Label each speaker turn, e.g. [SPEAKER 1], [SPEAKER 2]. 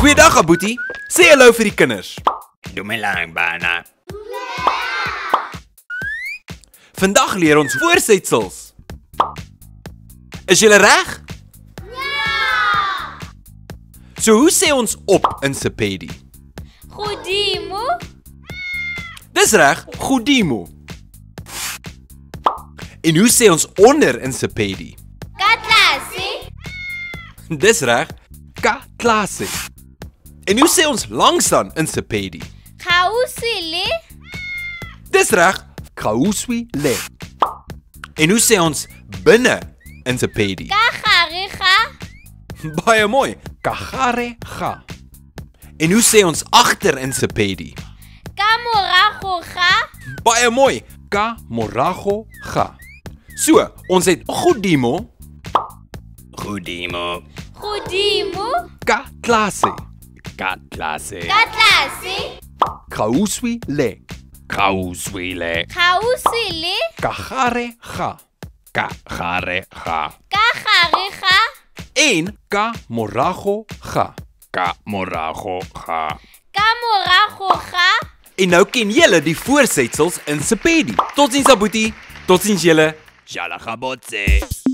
[SPEAKER 1] Goeiedag Aboetie. Sê hallo vir die kinders.
[SPEAKER 2] Dumelang bana.
[SPEAKER 1] Vandag leer ons voorsetsels. Is julle reg? Ja! So hoe sê ons op in Sepedi?
[SPEAKER 3] Godimo,
[SPEAKER 1] Dis reg, Godimo. En hoe sê ons onder in Sepedi?
[SPEAKER 3] ka tlase,
[SPEAKER 1] Dis reg, ka klase. En hoe sê ons langs dan in Sepedi?
[SPEAKER 3] gaufi le
[SPEAKER 1] Dis reg, kauswi le. En hoe sê ons binne in Sepedi?
[SPEAKER 3] ka gare ga
[SPEAKER 1] Baie mooi, kagare ga. En hoe sê ons agter in Sepedi?
[SPEAKER 3] ka morago ga
[SPEAKER 1] Baie mooi, ka morago ga. So, ons het Godimo,
[SPEAKER 2] Godimo.
[SPEAKER 3] godimo,
[SPEAKER 1] ka klase,
[SPEAKER 2] Kat klase.
[SPEAKER 3] ka tlase,
[SPEAKER 1] kauswi le,
[SPEAKER 3] gaufi le
[SPEAKER 1] kagare ga.
[SPEAKER 2] Ka gare ga.
[SPEAKER 3] ka gare ga
[SPEAKER 1] En ka morago ga.
[SPEAKER 2] Ka morago ga.
[SPEAKER 3] ka morago ga
[SPEAKER 1] En nou ken julle die voorsetsels in Sepedi. Totsiens Abuti. Totsiens julle.
[SPEAKER 2] Jala gabotse.